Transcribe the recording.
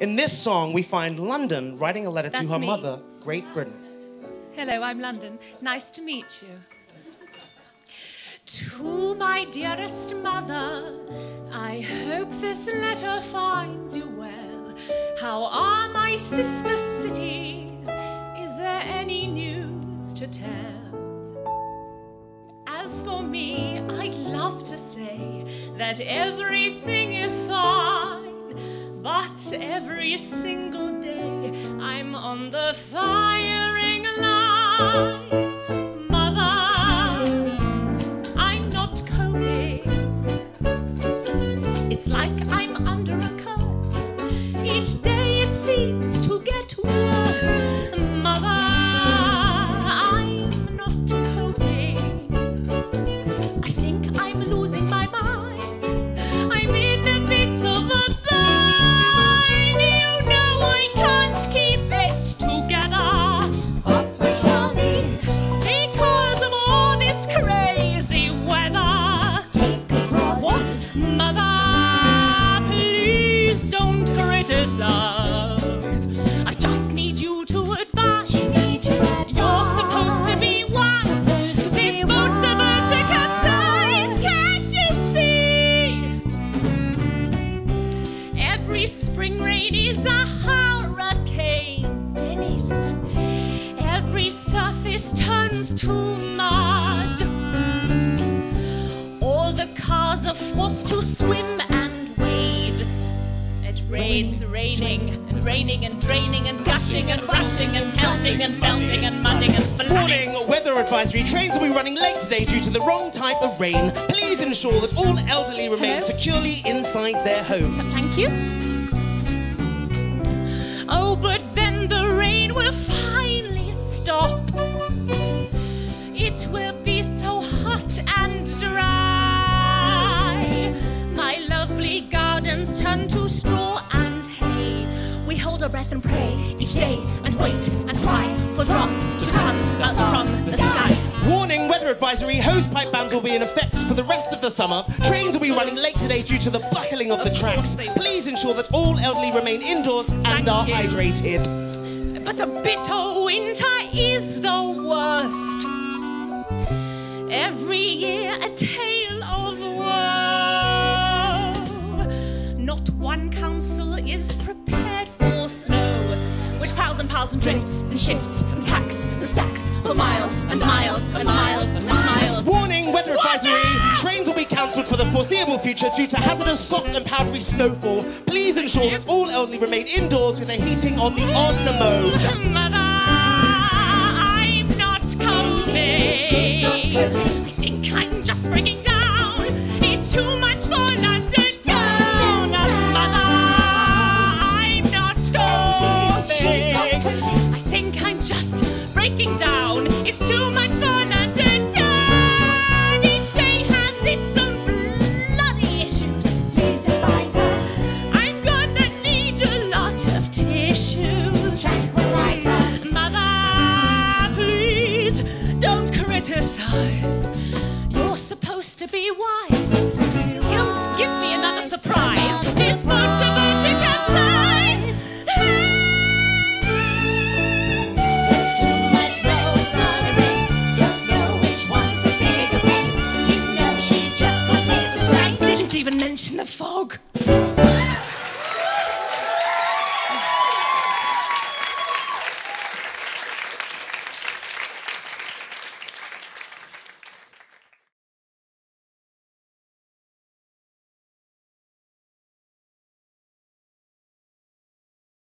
In this song, we find London writing a letter That's to her me. mother, Great Britain. Hello, I'm London. Nice to meet you. To my dearest mother, I hope this letter finds you well. How are my sister cities? Is there any news to tell? As for me, I'd love to say that everything is fine, but every single day I'm on the firing line. Mother, I'm not coping. It's like I'm under a criticize. I just need you to advise. You're supposed to be wise. This boat's about to capsize. Can't you see? Every spring rain is a hurricane, Dennis. Every surface turns to mud. All the cars are forced to swim and wade. It rains, raining, and raining, and draining, and gushing, and rushing, and pelting, and belting, and mudding, and flooding. Warning, weather advisory. Trains will be running late today due to the wrong type of rain. Please ensure that all elderly remain Hello? securely inside their homes. Thank you. Oh, but then the rain will finally stop. It will be so hot and dry. My lovely gardens turn to breath and pray each day and wait and try for drops to come out from the sky. Warning, weather advisory. Hose pipe bans will be in effect for the rest of the summer. Trains will be running late today due to the buckling of the tracks. Please ensure that all elderly remain indoors and Thank are you. hydrated. But the bitter winter is the worst. Every year a tale piles and drifts and shifts and packs and stacks for miles and miles and miles and miles. Warning, weather advisory. Trains will be cancelled for the foreseeable future due to hazardous soft and powdery snowfall. Please ensure that all elderly remain indoors with their heating on the on mode. Mother, I'm not coping. It's too much for and entertain. Each day has its own bloody issues. Please advise her. I'm gonna need a lot of tissues. Tranquilize her. Mother, please don't criticize. You're supposed to be wise. Don't give me another surprise. This boat's about to capsize. fog.